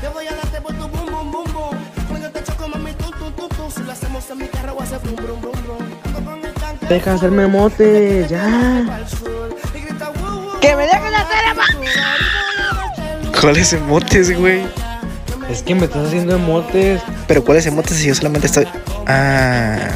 Te voy a darte por tu bum bum bum bum. Cuando te choco, mami, tum tum tum tum. Si lo hacemos en mi carro, voy a hacer brum brum brum brum. Deja hacerme mote, ya. ¡Que me dejen hacer ema! ¿Cuáles emotes, güey? Es que me estás haciendo emotes. Pero ¿cuáles emotes si yo solamente estoy. Ah.